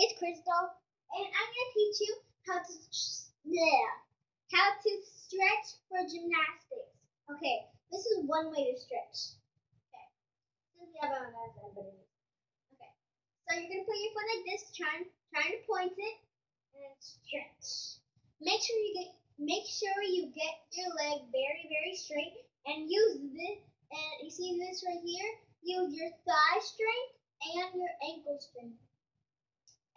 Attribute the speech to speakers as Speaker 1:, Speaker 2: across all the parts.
Speaker 1: It's Krystal, and I'm gonna teach you how to yeah, how to stretch for gymnastics. Okay, this is one way to stretch. Okay, okay. So you're gonna put your foot like this, trying trying to point it, and stretch. Make sure you get make sure you get your leg very very straight, and use this. And you see this right here? Use your thigh strength and your ankle strength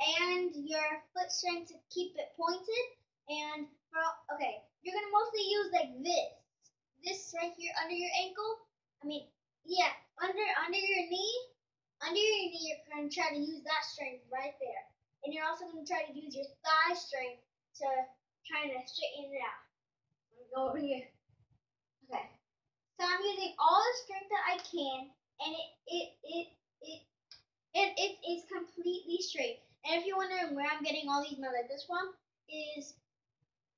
Speaker 1: and your foot strength to keep it pointed. And for, okay, you're gonna mostly use like this, this right here under your ankle. I mean, yeah, under under your knee, under your knee, you're gonna try to use that strength right there. And you're also gonna try to use your thigh strength to try to straighten it out. I'm go over here. Okay. So I'm using all the strength that I can, and it it it it it, it is completely straight. And if you're wondering where I'm getting all these melodies from, is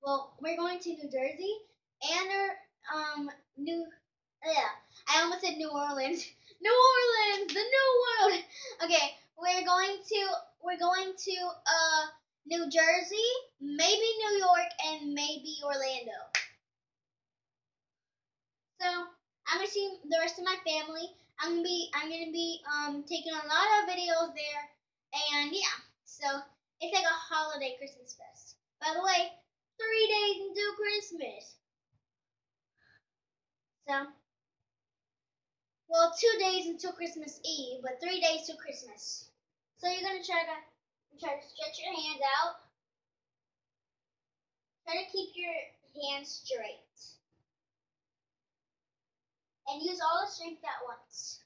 Speaker 1: well, we're going to New Jersey and um New yeah, I almost said New Orleans. New Orleans, the new world. Okay, we're going to we're going to uh New Jersey, maybe New York, and maybe Orlando. So I'm gonna see the rest of my family. I'm gonna be I'm gonna be um taking a lot of videos there, and yeah. So it's like a holiday Christmas fest. By the way, three days until Christmas. So, well, two days until Christmas Eve, but three days till Christmas. So you're gonna try to try to stretch your hands out. Try to keep your hands straight. And use all the strength at once.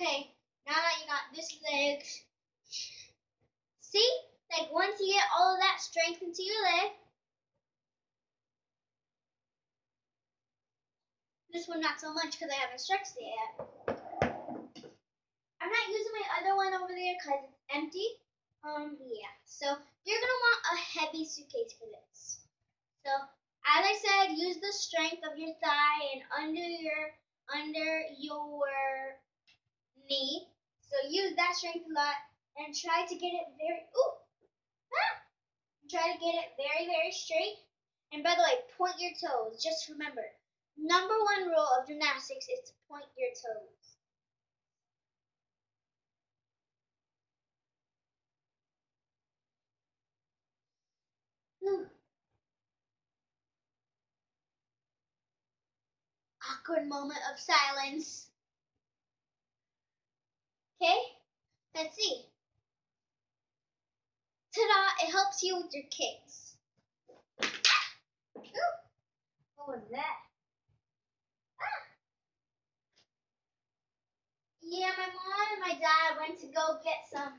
Speaker 1: Okay, now that you got this leg? Get all of that strength into your leg, this one not so much because I haven't stretched it yet. I'm not using my other one over there because it's empty. Um, yeah. So you're gonna want a heavy suitcase for this. So as I said, use the strength of your thigh and under your under your knee. So use that strength a lot and try to get it very, ooh, try to get it very, very straight. And by the way, point your toes. Just remember, number one rule of gymnastics is to point your toes. Hmm. Awkward moment of silence. Okay, let's see. Ta-da! It helps you with your kicks. Ooh, what was that? Ah. Yeah, my mom and my dad went to go get some.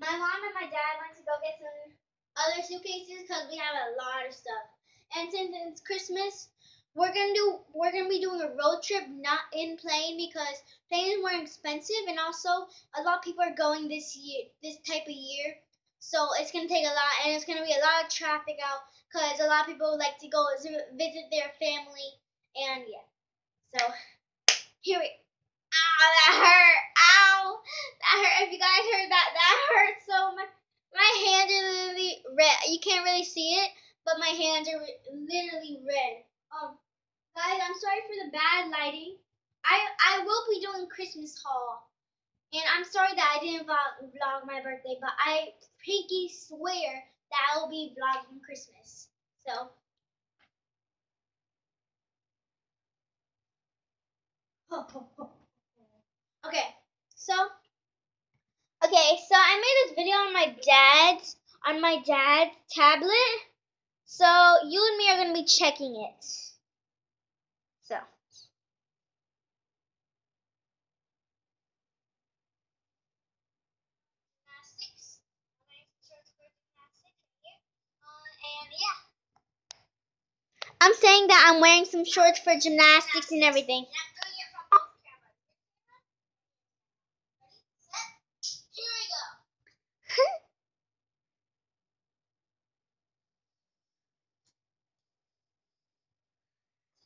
Speaker 1: My mom and my dad went to go get some other suitcases because we have a lot of stuff. And since it's Christmas, we're gonna do we're gonna be doing a road trip not in plane because plane is more expensive and also a lot of people are going this year this type of year so it's going to take a lot, and it's going to be a lot of traffic out because a lot of people like to go visit their family, and yeah. So here we. Ow, that hurt! Ow, that hurt! If you guys heard that, that hurt so much. My hands are literally red. You can't really see it, but my hands are literally red. Um, guys, I'm sorry for the bad lighting. I I will be doing Christmas haul, and I'm sorry that I didn't vlog, vlog my birthday, but I pinky swear that I'll be vlogging Christmas. So. Okay, so okay, so I made this video on my dad's on my dad's tablet. So you and me are gonna be checking it. So. I'm saying that I'm wearing some shorts for gymnastics and everything.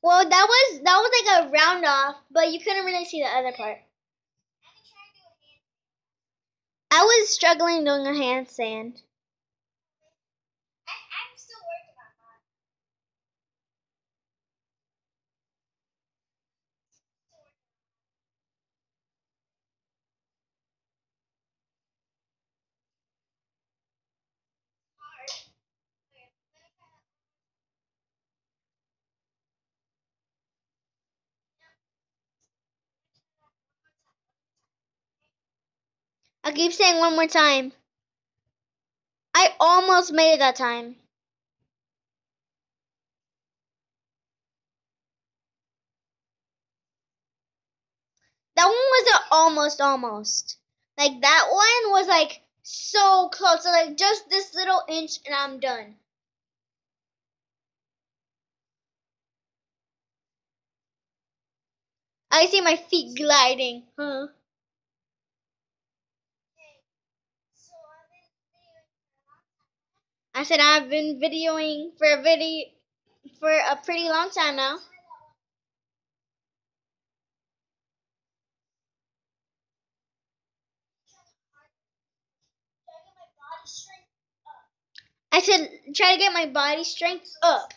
Speaker 1: well, that was that was like a round off, but you couldn't really see the other part. I was struggling doing a handstand.
Speaker 2: I, I'm still working on mine. Hard. Okay, let me try that.
Speaker 1: I keep saying one more time. I almost made it that time. That one was almost, almost. Like that one was like so close. So like just this little inch and I'm done. I see my feet gliding. Huh.
Speaker 2: Okay. So I've been videoing for a long time.
Speaker 1: I said I've been videoing for a video for a pretty long time now. I said try to get my body strength up.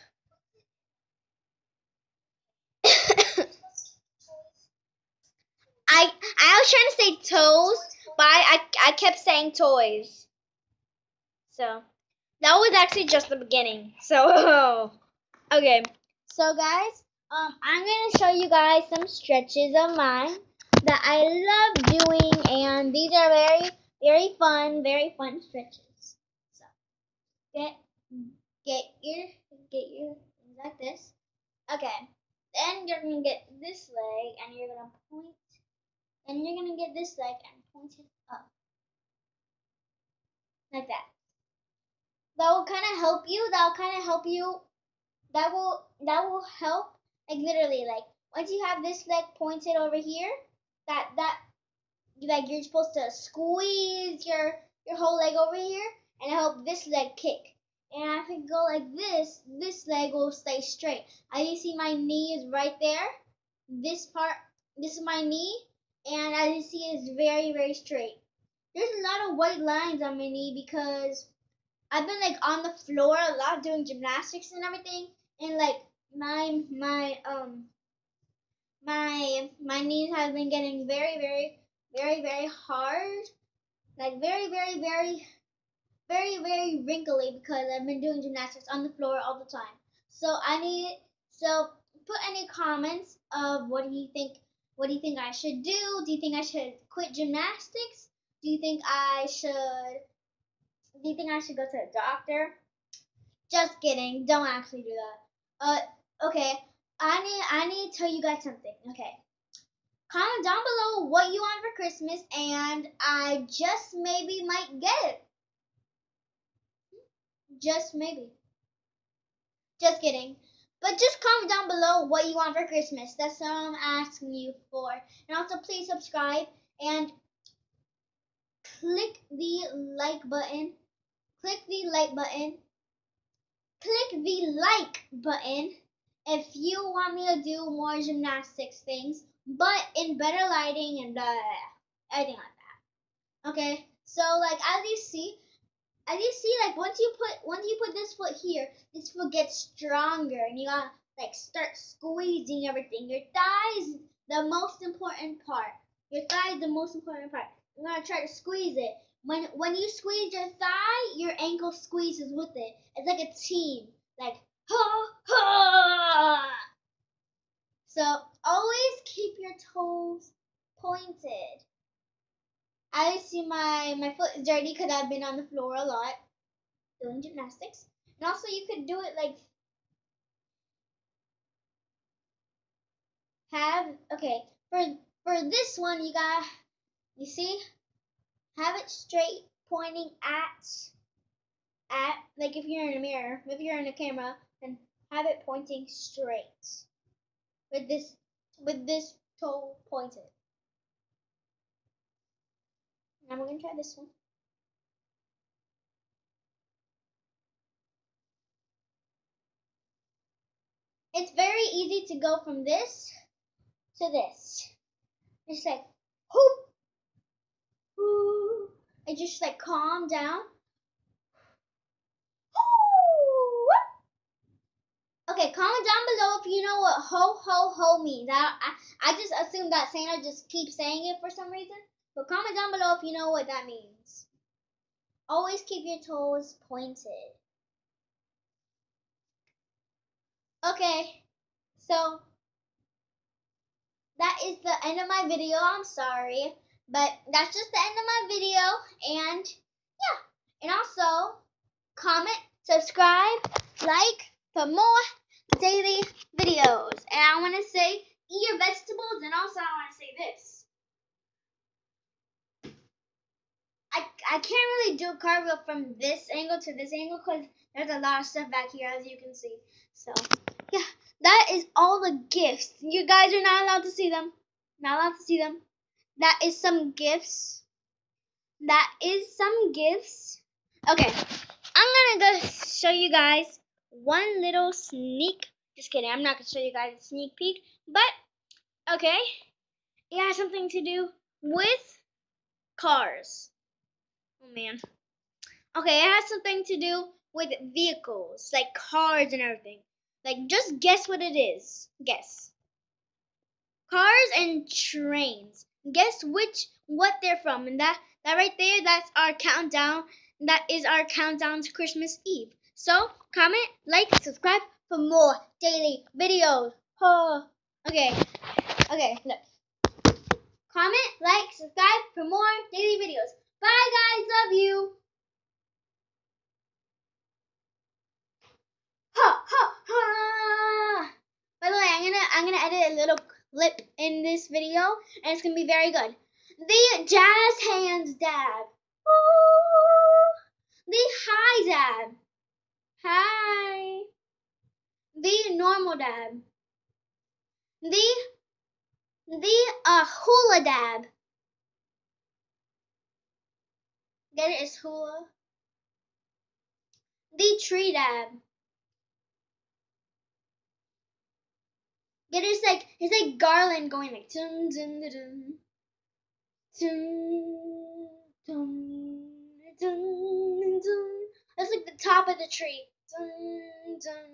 Speaker 1: I I was trying to say toes, but I, I I kept saying toys. So that was actually just the beginning. So okay. So guys, um I'm gonna show you guys some stretches of mine that I love doing and these are very very fun, very fun stretches. So get get your get your like this. Okay. Then you're gonna get this leg and you're gonna point and you're gonna get this leg and point it up. Like that. That will kinda help you. That will kinda help you. That will that will help like literally like once you have this leg pointed over here, that that like you're supposed to squeeze your your whole leg over here and help this leg kick. And if you go like this, this leg will stay straight. As you see my knee is right there. This part this is my knee and as you see it's very, very straight. There's a lot of white lines on my knee because I've been like on the floor a lot doing gymnastics and everything and like my my um my my knees have been getting very very very very hard like very very very very very wrinkly because I've been doing gymnastics on the floor all the time. So I need so put any comments of what do you think what do you think I should do? Do you think I should quit gymnastics? Do you think I should do you think I should go to a doctor just kidding don't actually do that uh okay I need I need to tell you guys something. Okay. Comment down below what you want for Christmas and I just maybe might get it. Just maybe. Just kidding. But just comment down below what you want for Christmas. That's what I'm asking you for. And also please subscribe and click the like button. Click the like button. Click the like button if you want me to do more gymnastics things, but in better lighting and uh, blah, blah, everything like that. Okay, so like as you see, as you see, like once you put once you put this foot here, this foot gets stronger, and you gotta like start squeezing everything. Your thighs, the most important part. Your thighs, the most important part. You're gonna try to squeeze it. When when you squeeze your thigh, your ankle squeezes with it. It's like a team. Like ha ha. So always keep your toes pointed. I see my my foot is dirty because I've been on the floor a lot doing gymnastics. And also you could do it like have okay for for this one you got you see? Have it straight pointing at at like if you're in a mirror if you're in a camera and have it pointing straight with this with this toe pointed. Now we're gonna try this one. It's very easy to go from this to this. It's like whoop I just like calm down. Okay, comment down below if you know what ho ho ho means. I, I, I just assume that Santa just keeps saying it for some reason. But comment down below if you know what that means. Always keep your toes pointed. Okay, so that is the end of my video. I'm sorry, but that's just the end of my video. And yeah, and also comment, subscribe, like for more daily videos. And I want to say eat your vegetables, and also I want to say this. I, I can't really do a cartwheel from this angle to this angle because there's a lot of stuff back here as you can see. So, yeah, that is all the gifts. You guys are not allowed to see them. Not allowed to see them. That is some gifts. That is some gifts. Okay, I'm gonna go show you guys one little sneak. Just kidding, I'm not gonna show you guys a sneak peek, but okay, it has something to do with cars. Oh man. Okay, it has something to do with vehicles, like cars and everything. Like, just guess what it is. Guess. Cars and trains. Guess which, what they're from. And that, that right there, that's our countdown. That is our countdown to Christmas Eve. So, comment, like, subscribe for more daily videos. Oh, okay. Okay, look. Comment, like, subscribe for more daily videos. Bye, guys. Love you. Ha ha ha! By the way, I'm gonna I'm gonna edit a little clip in this video, and it's gonna be very good. The jazz hands dab. Ooh. The high dab. Hi. The normal dab. The the uh, hula dab. Get it? It's hula. The tree dab. It is like it's like Garland going like dum dum dum dum dum dum dum. That's like the top of the tree. Dum dum